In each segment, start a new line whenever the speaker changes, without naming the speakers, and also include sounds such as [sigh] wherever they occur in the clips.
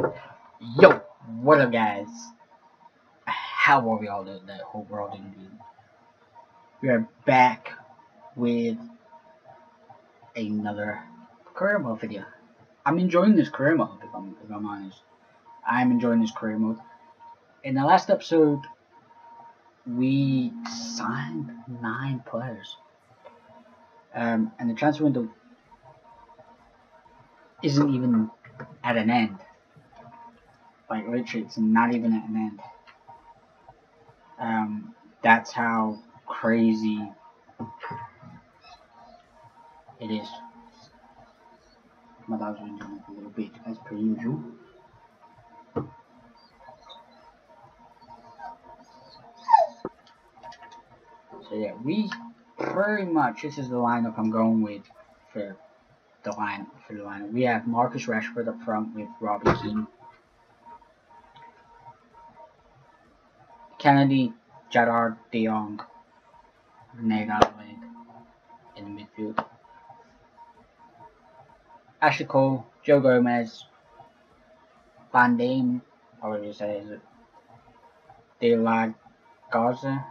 Yo, what up guys? How are we all doing? That hope we're all doing good. We are back with another career mode video. I'm enjoying this career mode if I'm, if I'm honest. I'm enjoying this career mode. In the last episode, we signed nine players. Um, and the transfer window isn't even at an end. Like literally, it's not even at an end. Um, that's how crazy it is. My dog's been a little bit as per usual. So yeah, we pretty much this is the lineup I'm going with for the line for the lineup. We have Marcus Rashford up front with Robbie Keane. Kennedy, Gerrard, De Jong, Adelaide in the midfield. Ashley Joe Gomez, Van Damme, however you say it, De La Garza,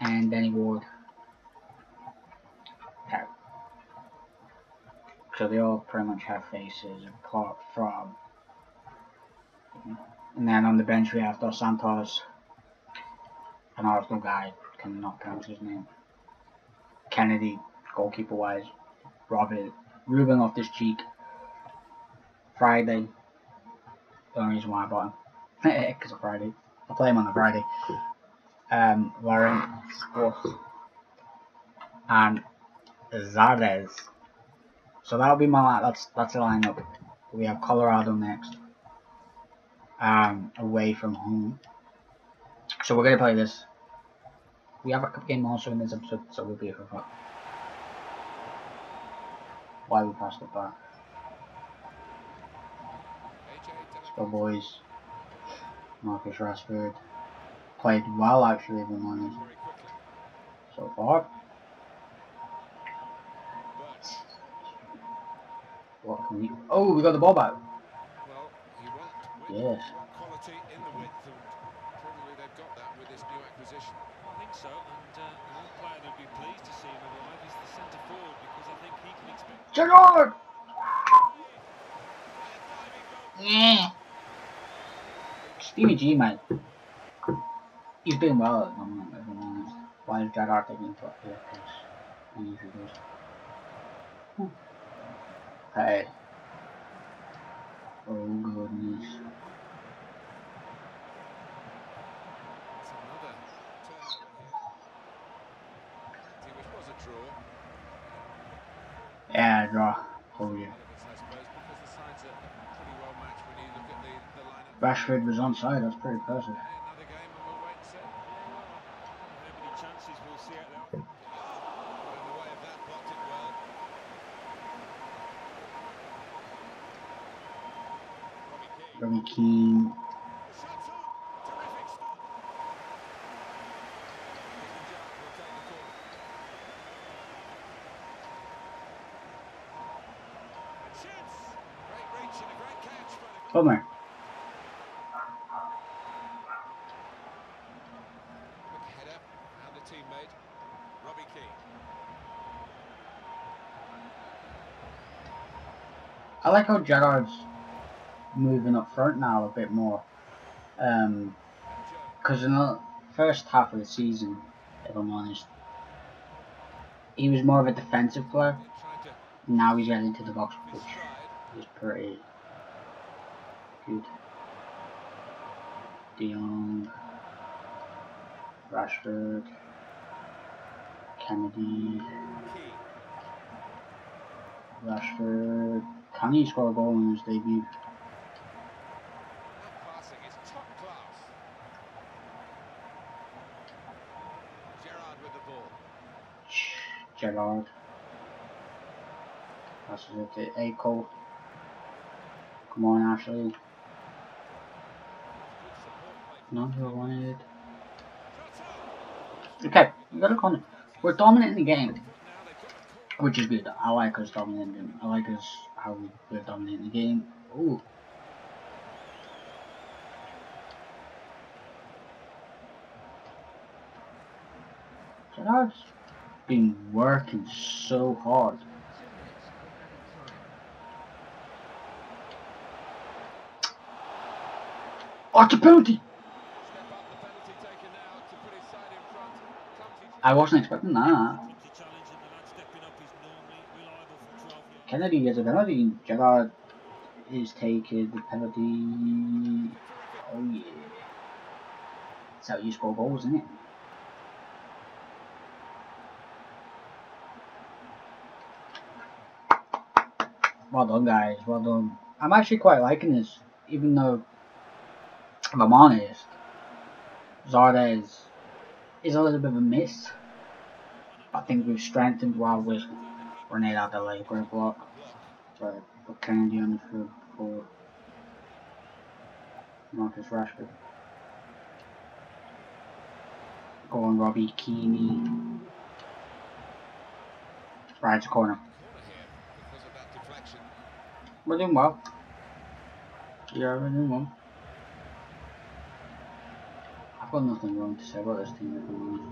and Danny Ward. So they all pretty much have faces apart from. And then on the bench we have Dos Santos, an Arsenal guy, cannot pronounce his name. Kennedy, goalkeeper wise. Robert, Ruben Loftus Cheek. Friday. The only reason why I bought him. [laughs] Because of Friday. I play him on the Friday um, Warren Sports and Zardes. So that'll be my that's that's the lineup. We have Colorado next, um, away from home. So we're gonna play this. We have a cup game also in this episode, so we'll be here for Why we passed it back. So boys, Marcus Rashford played well actually if I'm so far. What can we Oh we got the ball back. Yes. Quality in the width and probably they've got that with this new acquisition. I think so and uh, one player they'd be pleased to see him alive is the centre forward because I think he can expect Gerrard! Yeah. Stevie G mate he's doing well at the moment, if I'm honest. Why is Gerrard taking top here? Because he usually does. Hey. Oh goodness. Yeah, draw. Yeah. Was on side, that's pretty impressive. Robbie Keane. Homer. I like how Gerrard's moving up front now a bit more. Because um, in the first half of the season, if I'm honest, he was more of a defensive player. Now he's getting into the box, which is pretty good. De Jong, Rashford, Kennedy, Rashford. Can he score a goal in his debut? Gerrard. Passes it to Aiko. Come on, Ashley. Not who I wanted. Okay, we got a corner. We're dominating the game. Which is good. I like us dominating. The game. I like us how we're dominating the game. Ooh. Gerrard's been working so hard. Oh, it's a penalty! I wasn't expecting that. Kennedy gets a penalty. Gerrard is taking the penalty. Oh yeah. That's how you score goals, isn't it? Well done, guys. Well done. I'm actually quite liking this, even though, if I'm honest, Zardes is a little bit of a miss. I think we've strengthened while with Renee out the leg great block. Sorry, put on the field for Marcus Rashford. Go on, Robbie Keane. Right to corner. We're doing well. Yeah, we're doing well. I've got nothing wrong to say about this team at the moment.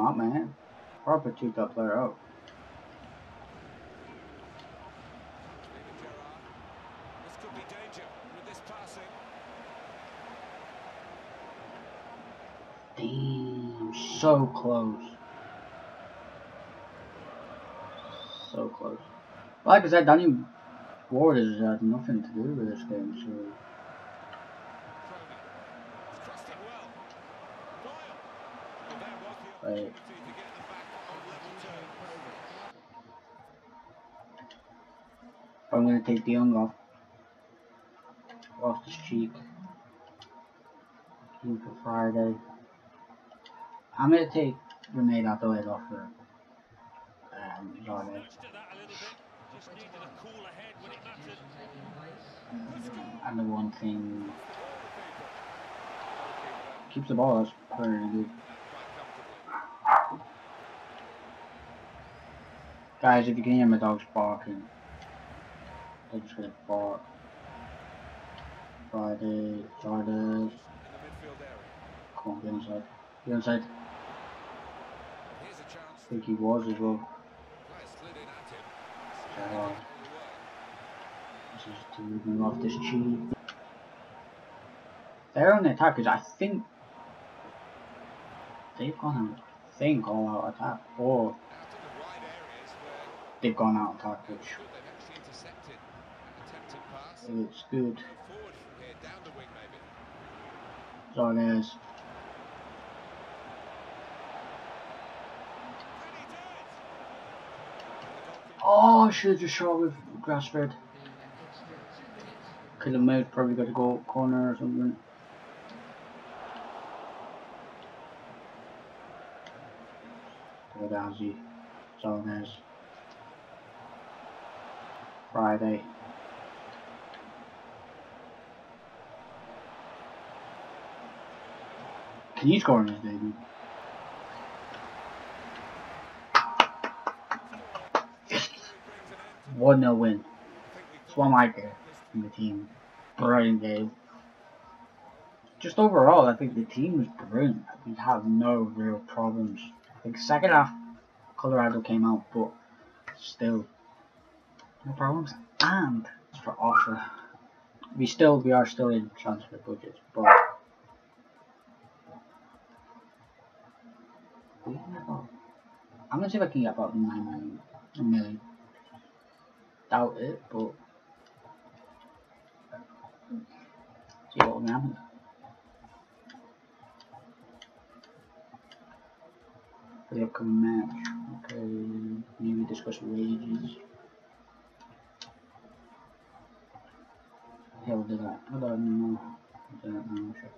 Out, man. Harper took that player out. Damn, so close. So close. Like I said, Ward has had nothing to do with this game, so Right. I'm gonna take the young off. Off this cheek. Keep for Friday. I'm gonna take Renee out the leg off for um Zardes. And the one thing keeps the ball that's pretty good. Guys, if you can hear my dogs barking, they're just gonna bark. Friday, Friday. Come on, get inside. Get inside. I think he was as well. This to move off this cheap. They're on the attackers, I think they've gone out. I think all out attack. Or they've gone out attack, which looks good. Zardes. Oh, I should have just shot with Grassford. Could have made probably got to go corner or something. Rodazi, Zardes. Friday. Can you score on this baby? One 0 win. That's what I get from the team. Brilliant game. Just overall, I think the team was brilliant. We have no real problems. I think second half, Colorado came out, but still, no problems. And for offer, we still we are still in transfer budget, but. I'm gonna see if I can get about nine million, a million. Doubt it, but what upcoming match, okay, maybe discuss wages. We'll do that. I don't know. I don't know. Sure.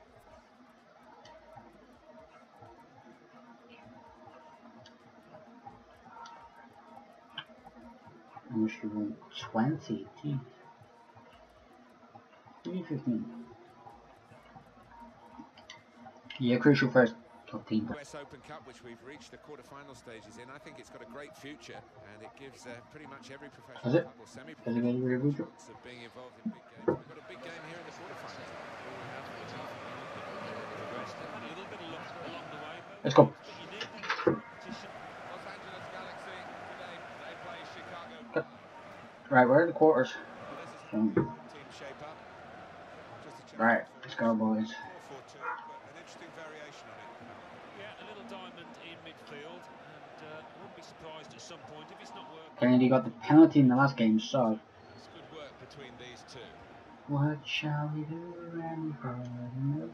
How much you want? 20? Geez. Give me 15. Yeah, crucial first team.
US Open Cup, which we've reached the quarter-final stages in, I think it's got a great future, and it gives uh, pretty much every professional club or semi
Is it to a
chance of being involved in big games. We've got a big game here in the quarterfinals.
Let's go.
Los Angeles Galaxy today, they play Chicago.
Right, we're in the quarters.
Well, this is
Um,
team shape up. Just a chance
Right, let's go, boys.
4-4-2, but an interesting variation on it.
Yeah, a little diamond in midfield, and uh, wouldn't be surprised at some point if it's not working.
Kennedy got the penalty in the last game, so
It's good work between these two.
what shall we do we're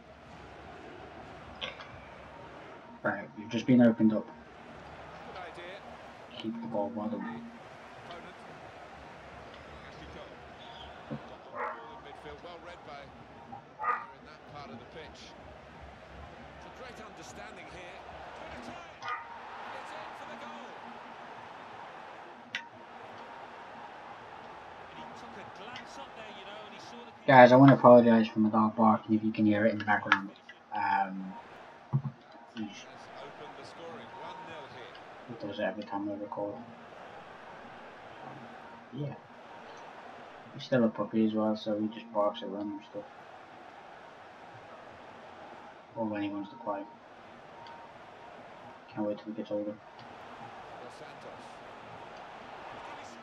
Right, we've just been opened up.
Good idea.
Keep the ball bottom.
Opponent. Ashley Cole. Got the ball well read by in that part of the pitch. It's a great understanding here. Gonna try it. It's in for the goal.
And he took a glance up there, you know, and he saw the.
Guys, I want to apologise for my dog barking if you can hear it in the background. Um, he's,
Has opened the scoring. 1-0 here.
he does it every time I record. Yeah. He's still a puppy as well, so he just barks at random stuff. Or when he wants to quiet. Can't wait till he gets older.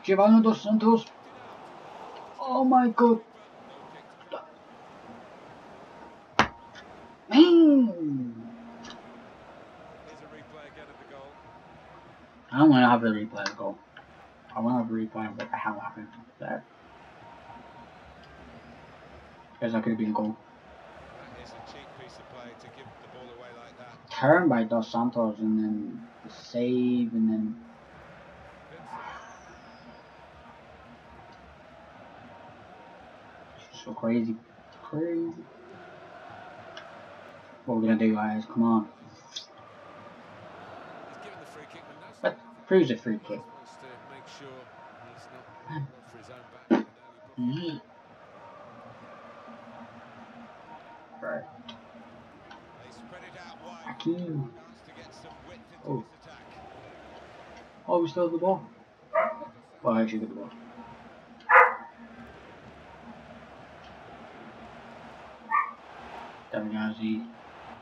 Giovanni Dos Santos! Oh my god!
A goal.
I don't want to have the replay of the goal. I want to have a replay of what the hell happened there. Because that could have been goal.
That a.
Turn by Dos Santos and then the save and then so crazy. Crazy. What are we're gonna do guys, come on.
But
proves a free kick. Yeet. Right. Hakeem. Oh. Oh, we still have the ball. Well, I actually got the ball. Damiazzi.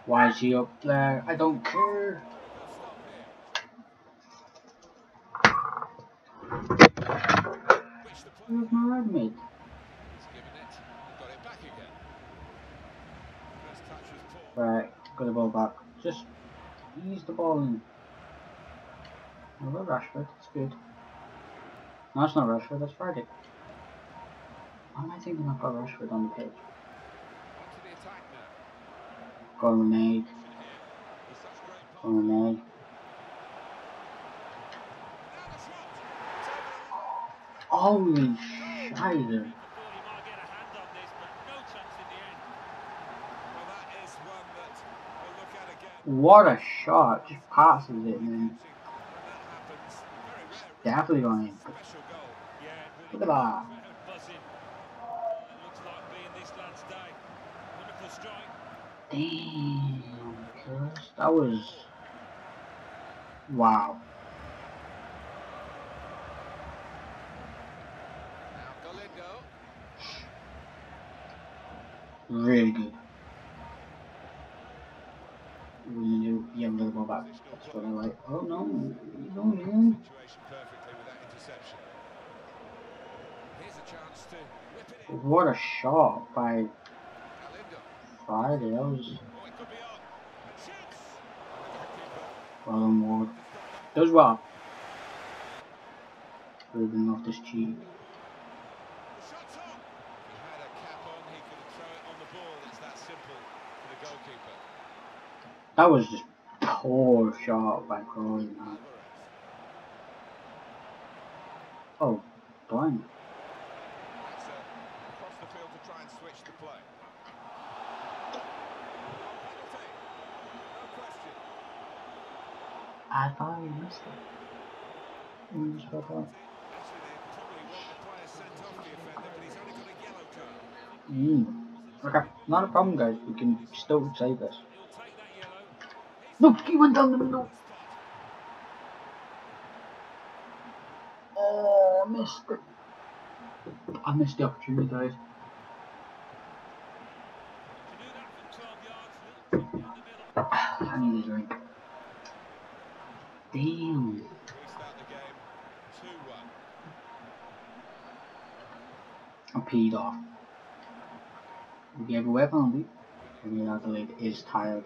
Why is he up there? I don't care. Where's my red mate?
has given Got it back again. First touch was poor.
Right, got the ball back. Just ease the ball in. Well, Rashford, that's good. No, that's not Rashford, that's Friday. Why am I thinking I've got Rashford on the page?
Onto the attack now.
Go Renee,
Action here. With such great
go Renee.
Now the shot. It's over.
Holy
again.
What a shot. Just passes it
rare.
definitely going in. Look at that.
crowd buzzing. It looks like being this lad's day. Wonderful strike.
Damn. That was. Wow.
Now Galindo.
Really good. Really do. Yeah, I'm gonna go back. That's what I like. Oh no. No, man.
Situation perfectly with that interception. Here's a chance to whip it in.
What a shot by
Galindo.
Friday. That was
it could be on. And shoots. And the goalkeeper
well done, Ward.
has stopped that.
Does well. Ruben Loftus Cheek.
The shot's he had a cap on, he could throw it on the ball. It's that simple for the goalkeeper.
That was just poor shot by Crowley, man. Oh, blind.
That's uh, across the field to try and switch the play. Penalty. No question.
I thought he missed it. He just got off.
Actually, they probably want the player sent off the offender, but he's only got a yellow card.
Mm. Okay, not a problem, guys. We can still save this. No, he went down the middle. Oh, I missed it. I missed the opportunity, guys.
To do that from 12 yards, [sighs] little tip down the middle.
I need a drink. Damn.
Restart the game. 2-1.
I'm peed off. We away a penalty. And the Adelaide is tired.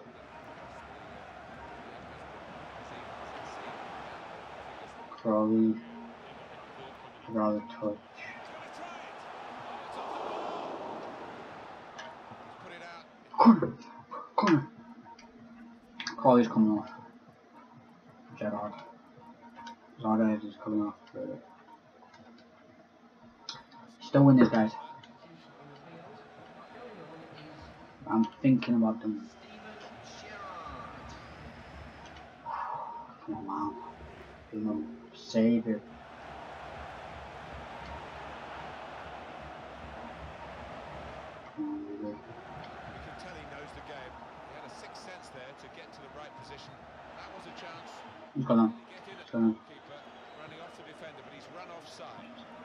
Crawley. Rather touch. Corner! Corner! Crawley's coming off. Gerrard. Zardes is coming off. Still win this, guys. I'm thinking about them. Come on. You know, save it. Come on, really.
You can tell he knows the game. He had a sixth sense there to get to the right position. That was a chance.
What's going on?
Get in at the
Go on.
goalkeeper, running off the defender, but he's run offside.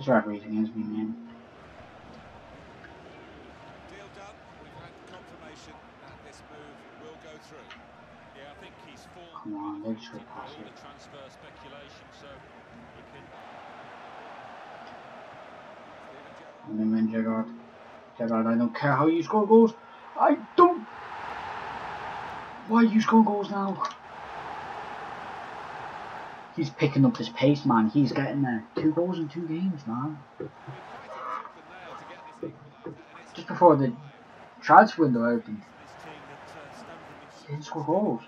This referee's against me, man.
Deal done. We've had confirmation that this move will go through.
Yeah, I think he's formed
Come on,
all
it.
the transfer speculation, so he can
And then when Gerrard. Gerrard, I don't care how you score goals. I don't. Why are you score goals now? He's picking up his pace, man. He's getting there. Two goals in two games, man. Just before the transfer window opened, he didn't score goals.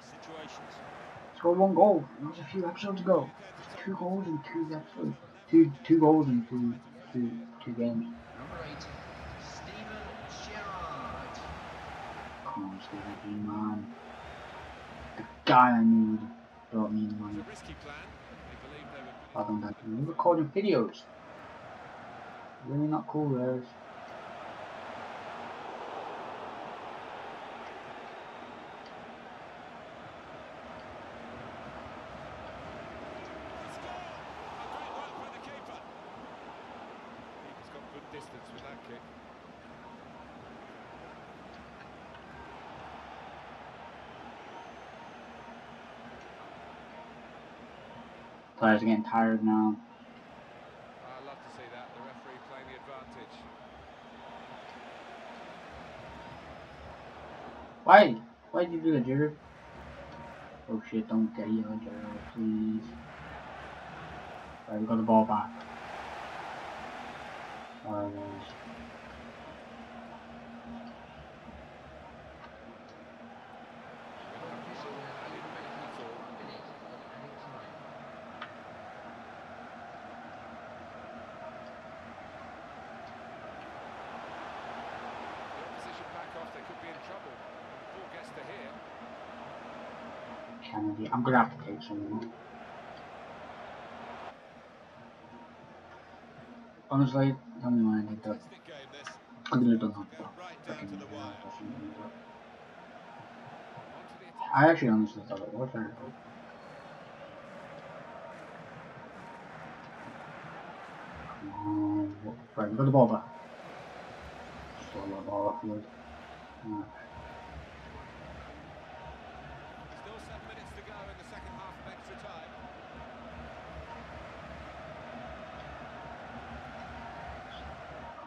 Scored one goal. That was a few episodes ago. Two goals in two episodes. Two two goals in two two two games. Come on, Stevie man. The guy I need brought me the money.
a risky plan. They
have to be recording videos. Really not cool, guys.
Score! A great work by the keeper. Keeper's got good distance with that kick.
Players are getting tired now.
I love to see that. The referee playing the advantage.
Why? Why did you do that, Jared? Oh shit, don't get yellow, Jared, please. Right, we got the ball back. Alright, guys.
The opposition back off. They could be in trouble. Ball gets to here.
Kennedy. I'm gonna have to take someone. Honestly, don't mind it, but
Fantastic.
I really don't have that.
the the.
I actually honestly thought it was very good. Right, we got the ball back. Just throw the ball off field. Alright.
Still seven minutes to go in the second half of extra time.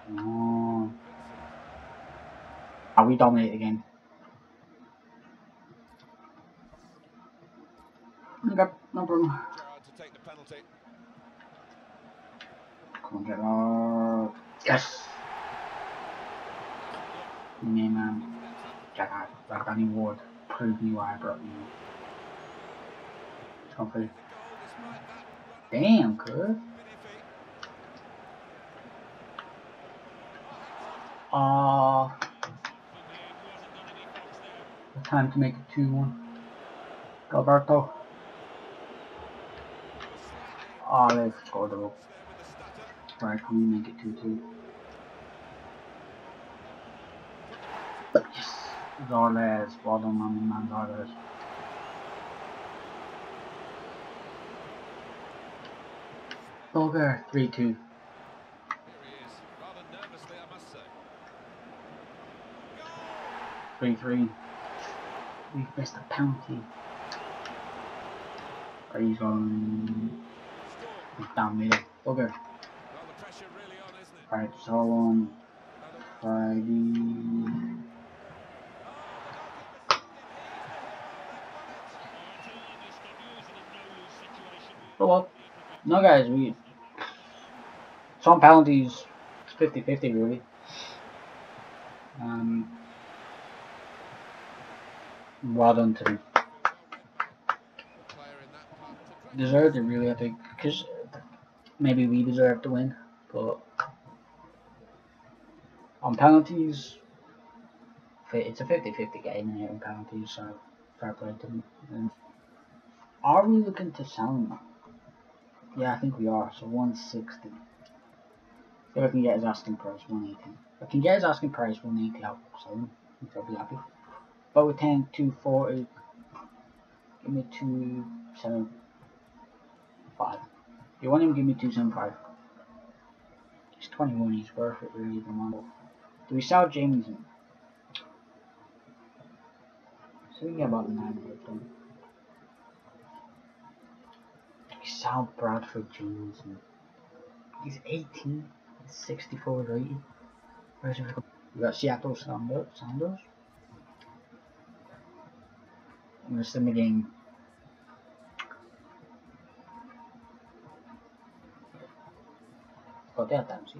Come on. Ah, we dominate the game. Okay, no problem.
Gerrard to take the penalty.
Come on, get Gerrard. Yes! Me, man. Gerrard, like Danny Ward, prove me why I brought you. Trophy.
Goal despite that.
Damn, good.
Biniffy.
Ah,
From the end, wasn't done any fox there.
Time to make it 2 1. Gilberto. Ah, they've scored a goal. Right, we make it 2 2? Zardes, well on the man Zardes. Bulgar 3 2.
Here
We've missed a penalty. On
Score.
he's down middle. Bulgar.
Well, the pressure on.
Right, so on Friday. Oh well. No guys, we some penalties 50-50 really. Um well done to them.
In
Deserved it really I think because maybe we deserve to win, but on penalties it's a 50-50 game in here on penalties, so fair play to them. Are we looking to sell him? Yeah, I think we are. So 160. If I can get his asking price, 180. If I can get his asking price, 180, I'll sell him. I'll be happy. 10, 240, give me 275. If you want him, give me 275. He's 21, he's worth it really, the money. Do we sell Jamieson? So we get about 900 done. We sell Bradford Jamieson. He's 18, he's 64 rated. Where's he? We got Seattle Sounders. Sounders. I'm gonna the game. Got that time, see.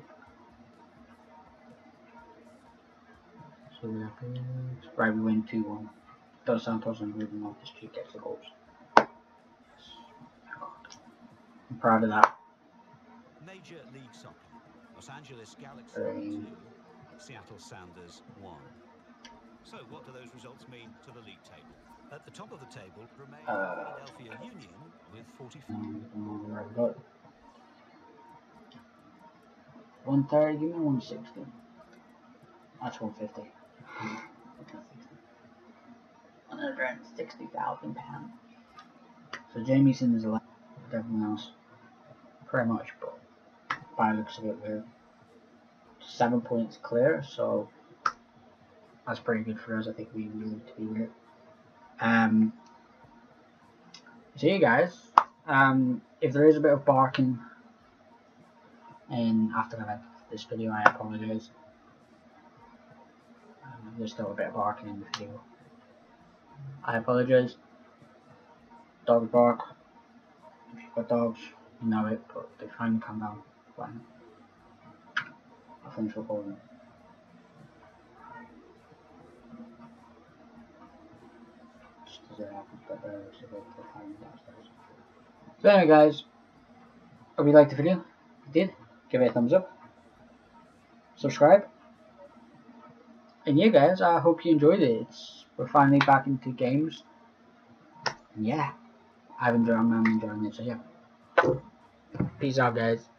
So we have right, we win 2 1. Dos Santos and Ruben Loftus Cheek gets the goals. I'm proud of that.
Major League Soccer. Los Angeles Galaxy
Um,
2, Seattle Sounders 1. So, what do those results mean to the league table? At the top of the table remain
Uh,
Philadelphia Union with 44.
Um, right, got 130, give me 160. That's 150. 160,000 pounds. So Jamieson is a lot with everyone else. Pretty much, but by looks of it, we're seven points clear, so that's pretty good for us. I think we need to be with it. Um, so you guys, um, if there is a bit of barking in after of this video, I apologise. Um, there's still a bit of barking in the video. I apologise. Dog bark. If you've got dogs, you know it, but they finally come down when I finish recording. Just as it happens, but there is a bit of time downstairs. So anyway guys, hope you liked the video. If you did, give it a thumbs up. Subscribe. And yeah guys, I hope you enjoyed it. It's we're finally back into games. And yeah. I've enjoyed I'm enjoying it, so yeah. Peace out guys.